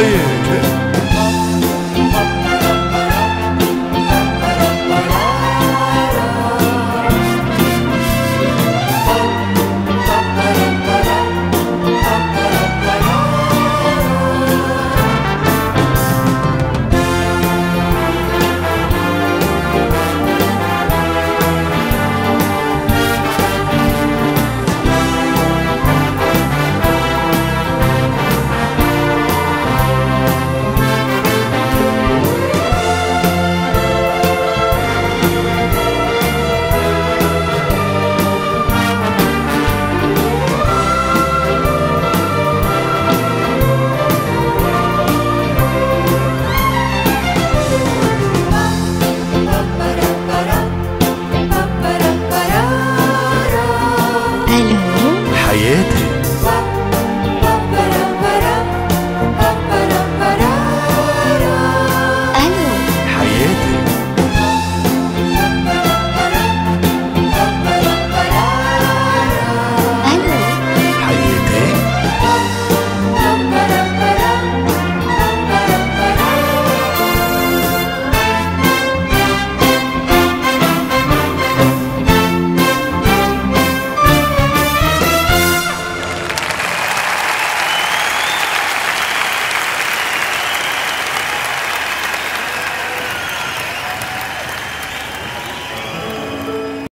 Oh yeah.